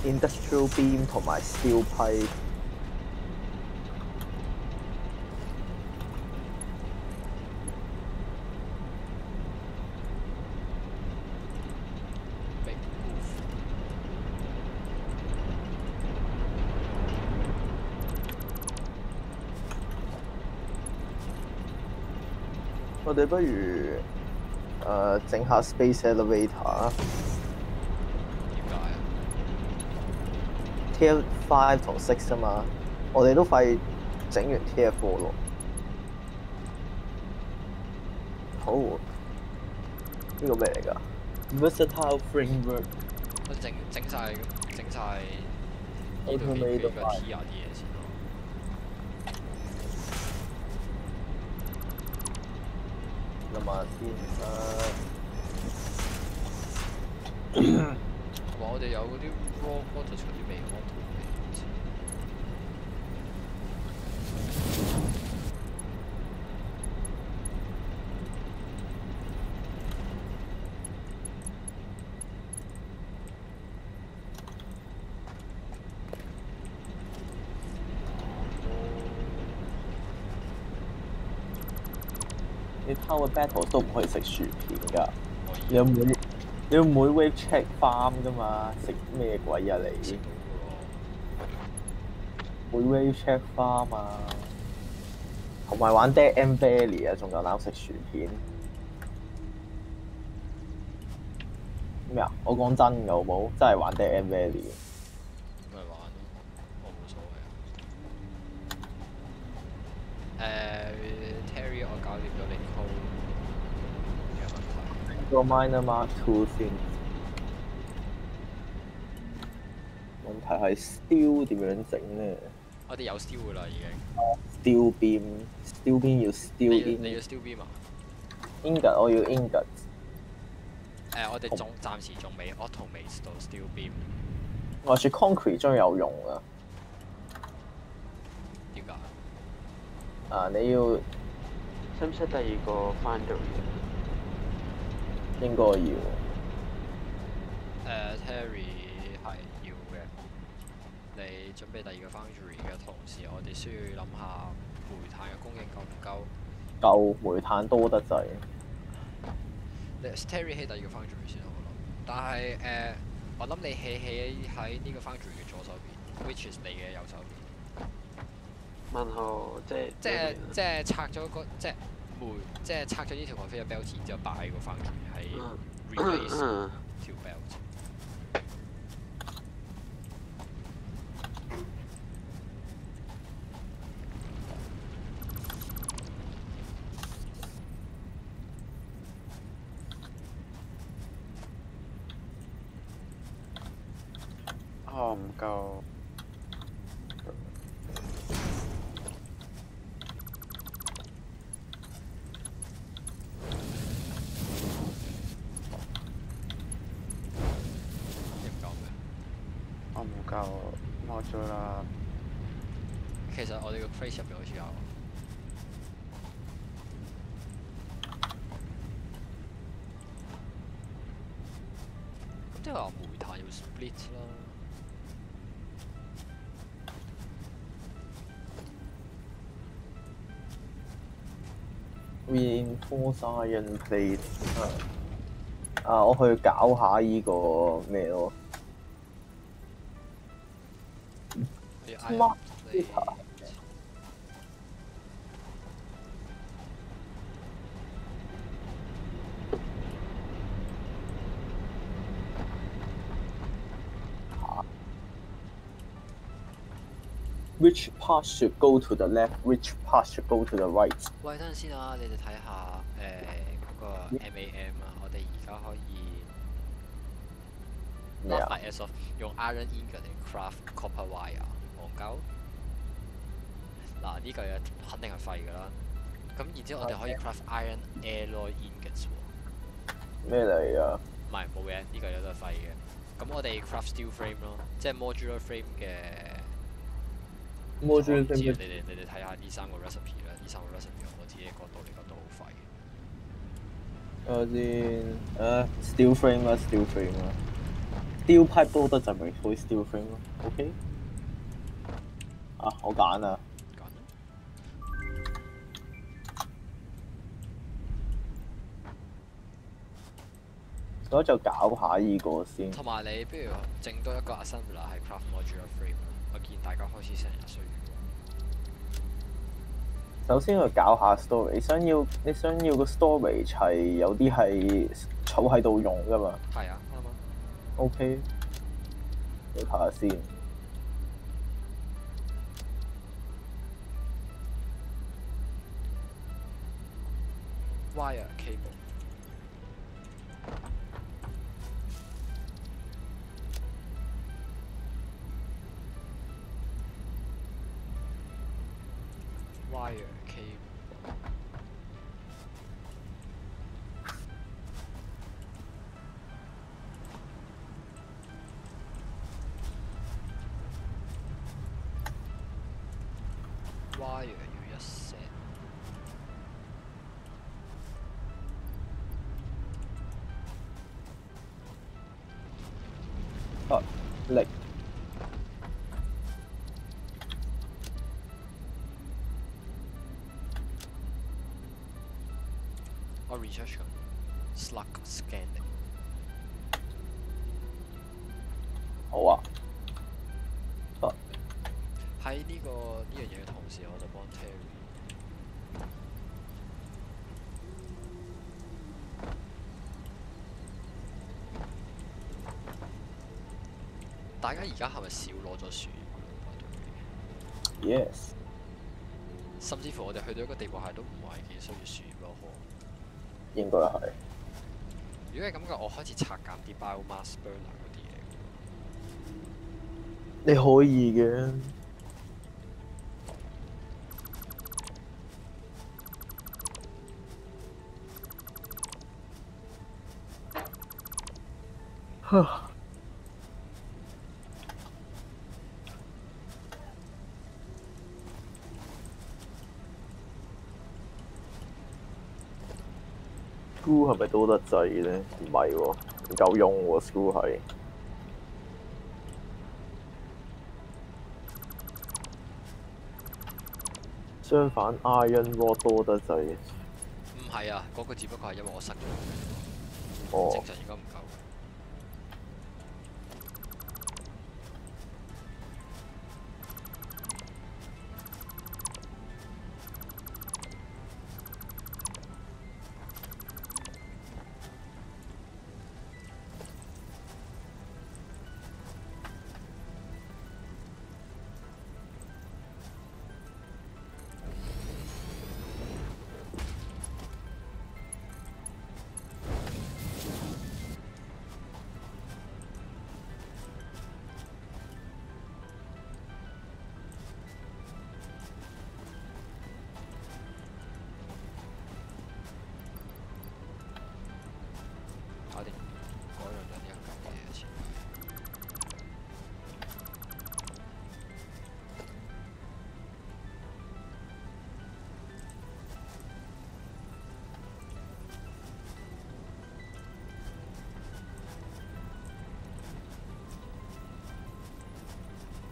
Industrial beam 同埋 steel pipe。Big Move。我哋不如誒整、下 space elevator 啊點解啊？，tier five 同 six 啊嘛，我哋都快整完 tier four 咯。好，呢個咩嚟噶？Versatile framework。我整整晒整晒呢度 Automate 幾個快 T 啊啲嘢先咯。諗下先啊。同埋我哋有嗰啲 raw waters 嗰啲未 auto 嘅，你 Tower Battle 都唔可以食薯片㗎，你要每你要每 wave check farm 㗎嘛，食咩鬼啊你？每 wave check farm 啊，同埋玩 Dead End Valley 啊，仲夠膽食薯片？咩啊？我講真㗎好冇？真係玩 Dead End Valley。嘅喎，咪玩咯，我冇所謂。誒、Terry，我搞掂咗你 code 嘅問題。個 Minor Mark Two 先。問題係 Steel 點樣整咧我哋有 steel 噶啦，已經。？Steel Beam，Steel Beam 要 Steel 你要你要 steal beam 啊？Ingot 我要 Ingot，誒、我哋仲暫時仲未 automate 到 steel beam，我住 Concrete 將有用啊！點解？啊，你要使唔使第二個 foundry 應該要。誒、Terry 係要嘅。你準備第二個 foundry 嘅同時，我哋需要諗下煤炭嘅供應夠唔夠？夠煤炭多得滯，你 Terry 起第二個 foundry 先好咯。但係誒、我諗你起起喺呢個 foundry 嘅左手邊，which is 你嘅右手邊。問號即係即係即係拆咗個即係煤，即係拆咗呢條 conveyor belt 然之後擺喺個 foundry 係嗯 replace 嗯條 belt。哦唔夠。你唔夠咩？我唔夠摸咗啦，其實我哋個 crate 入邊好似有。咁即係話煤炭要 split 啦。reinforce iron plate 啊！啊，我去搞下依個咩咯？啲 Smart？Which part should go to the left? Which part should go to the right? 喂，等陣先啊！你哋睇下誒嗰個 MAM 啊，我哋而家可以咩 not 啊？by as of 用 iron ingot 嚟 craft copper wire，戇鳩。嗱呢嚿嘢肯定係廢㗎啦。咁然之後我哋可以 craft iron alloy ingots 喎。咩嚟啊？唔係冇嘅，呢嚿嘢都係廢嘅。咁我哋 craft steel frame 咯，即係 modular frame 嘅。我唔知啊你你哋你哋睇下呢三個 recipe 啦，呢三個 recipe 我自己角度嚟講都好廢。睇下先。誒，steel frame 啦，steel frame 啦。steel pipe 多得就咪可以 steel frame 咯。OK。啊，我揀啊！揀啦所就搞下依個先。同埋你不如整多一個 assembler 係 craft modular frame 啦。我見大家開始成日需要。首先去搞下 storage，你想要你想要個 storage 係有啲係儲喺度用噶嘛係啊，啱啊。？OK，你睇下先。wire cable。Wire 要一 set。啊，力。我 research 緊 slug scanning。好啊，喺呢、個呢樣嘢大家而家係咪少攞咗樹葉 yes，甚至乎我哋去到一個地步係都唔係幾需要樹葉咯。可應該係。如果係咁嘅，我開始拆減啲 biomass burner 嗰啲嘢。你可以嘅。哈，school 係咪多得滯咧？唔係喎，唔夠用喎，school 係。相反，iron rod 多得滯。唔係啊，嗰、個只不過係因為我塞咗，哦正，常應該唔夠。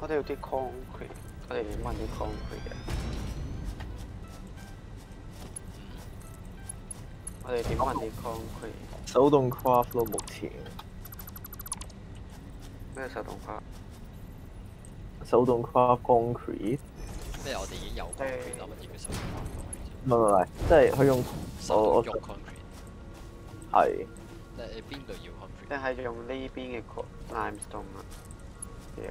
我哋要啲 concrete，我哋點揾啲 concrete 嘅？我哋點揾啲 concrete？手動 craft 咯，目前咩手動花？手動 craft concrete，咩？我哋已經有 concrete 啦，乜嘢叫手動唔係唔係，即係佢用手我用 concrete，係即係你邊度要 concrete？定係用呢邊嘅 limestone 啊？屌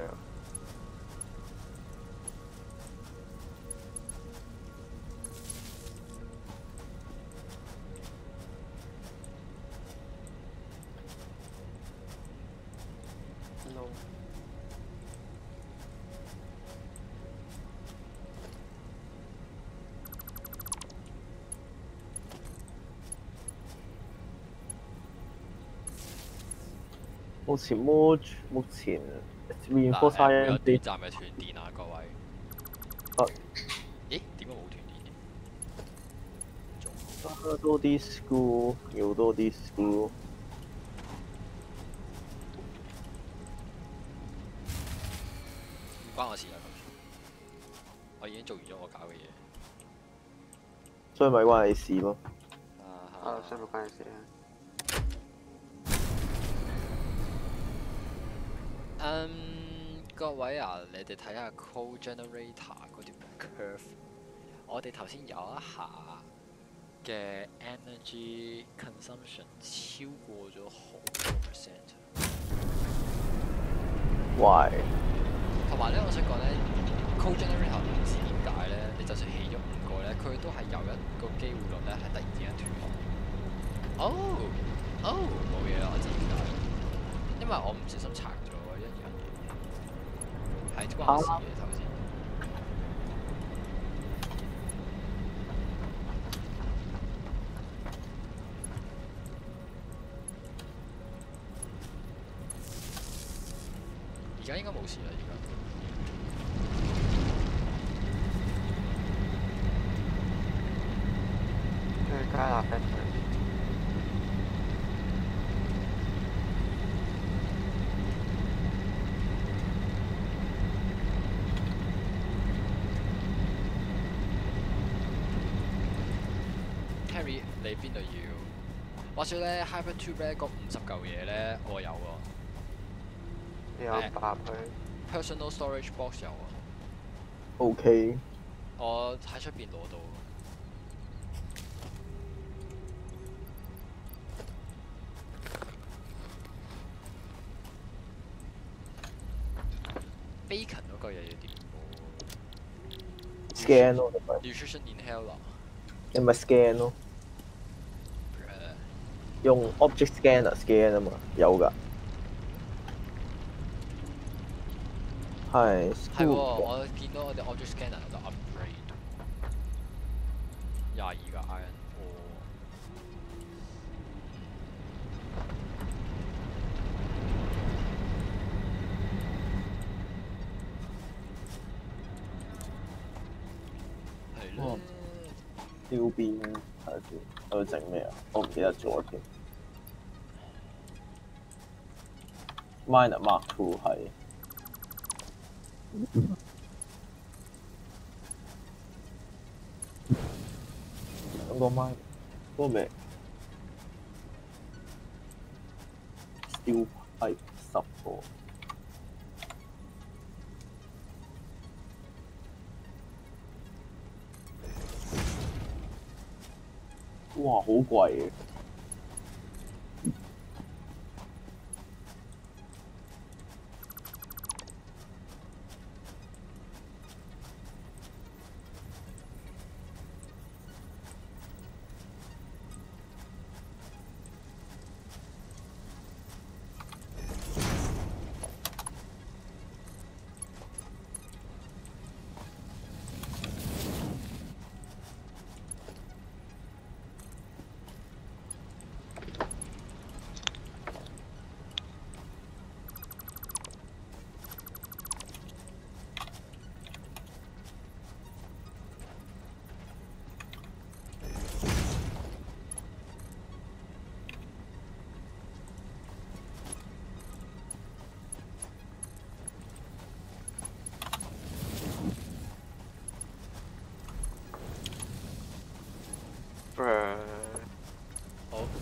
前目前 mod 目前 reinforce 誒會有啲暫嘅斷電啊，各位。啊咦？點解冇斷電？多啲 school，要多啲 school。唔關我事啊！咁我已經做完咗我搞嘅嘢。所以咪關你事咯。哋睇下 code generator 嗰條 curve，我哋頭先有一下嘅 energy consumption 超過咗好多 percent。Why？同埋咧，我想講咧，code generator 唔知點解咧，你就算起咗五個咧，佢都係有一個機會率咧係突然之間斷。哦，哦，冇嘢啦，我知點解。因為我唔小心拆嘢，係關我事嘅頭先。而家應該冇事啦，而家。跟住加納 factory。Terry，你邊度要？話說咧，Hyper Two 咧嗰五十嚿嘢咧，我有喎。有誒搭佢。Personal storage box 有啊，OK，我喺出邊攞到。Bacon 嗰個嘢要點 scan 咯，？Nutrition inhaler，你咪 scan 咯，用 object scanner scan 啊嘛，有㗎。係。係喎，我見到我哋 object scanner 有得 upgrade，廿二個 iron ore。係咯哦，雕邊睇下先，我要整咩啊？我唔記得咗添。Minor Mark Two 係兩個 mine 嗰個咩？Steel pipe 十個。哇，好貴嘅。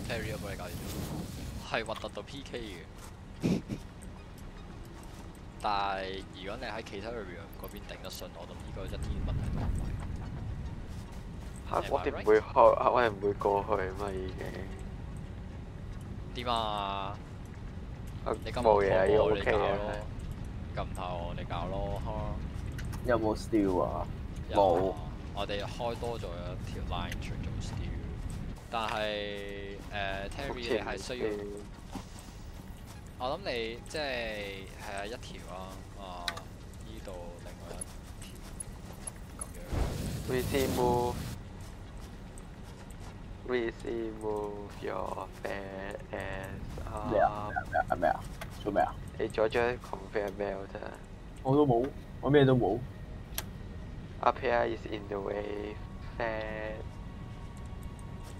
好，Terry 我幫你搞掂咗，係核突到 PK 嘅。但係如果你喺其他 area 嗰邊頂得順，我諗呢個一啲問題都唔係。嚇！我哋唔會開，我哋唔會過去嘛已經。點啊？啊你咁冇嘢你搞咯啊。，咁唔頭我哋搞咯，哈有冇 steel 啊？冇啊我哋開多咗一條 line 但係誒、Terry 你係需要，我諗你即係係啊一條啊，啊呢度另外一條咁樣。Receive move. Receive move your fat ass 咩啊 up. 咩啊咩啊？做咩啊？你咗張 conveyor belt 啫。我都冇，我咩都冇。Up here is in the way. Fat.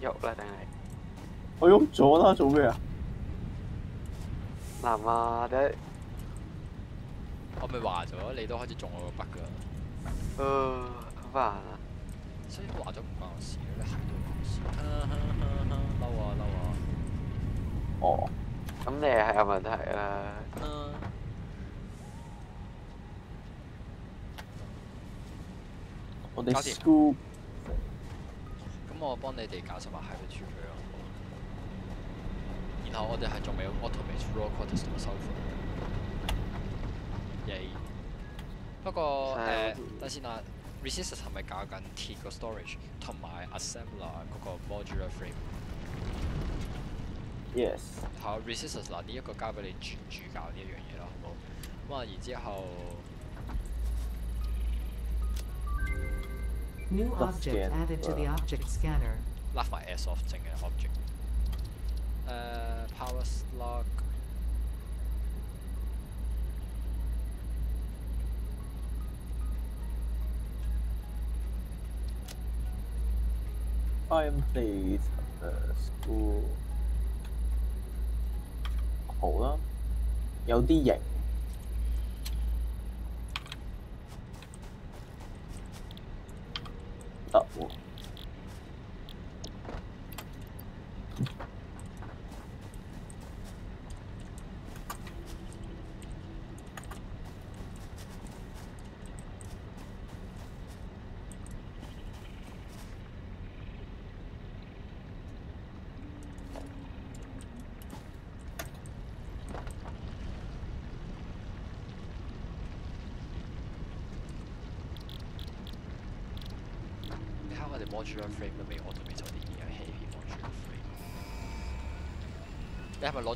喐啦，定係我喐咗啦，做咩啊？南啊？你我咪話咗，你都開始中我個 bug 㗎，呃好煩啊！所以話咗唔關我事，你係都關我事。嬲啊嬲啊！哦，咁你係有問題啦。嗯我哋 school 咁我幫你哋搞十下 hyper two 佢咯。然後我哋係仲未有 automate raw quarters 同埋 sulfur。耶！不過誒係，等先啦，resistance 係咪搞緊鐵個 storage 同埋 assembler 嗰個 modular frame？yes 好，resistance 嗱呢一個交俾你主主搞呢一樣嘢啦，好冇？咁啊，然之後 New Let's object scan, added to the uh, object scanner. 拉埋 S off 整嘅 object。誒、power slug。Iron plate 誒 school 好啦，有啲型。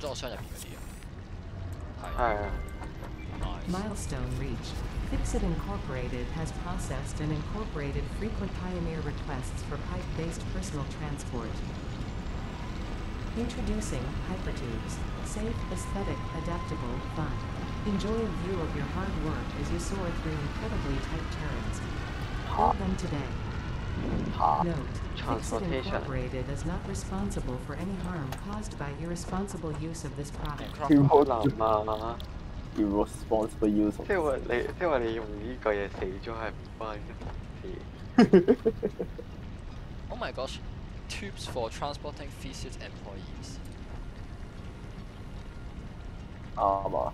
咗我箱入边嗰啲啊？系。系啊， Nice。 Milestone reached. Fixit Incorporated has processed and incorporated frequent Pioneer requests for pipe-based personal transport. Introducing Hypertubes. Safe, aesthetic, adaptable, fun. Enjoy a view of your hard work as you soar through incredibly tight turns. Build them today. 吓 Note, Fixit Transportation. Incorporated is not responsible for any harm caused by irresponsible use of this product. 好难啊！ irresponsible use of 即系话你，即系话你用呢个嘢死咗系唔关事。 Oh my gosh, tubes for transporting visit employees. 啱啊！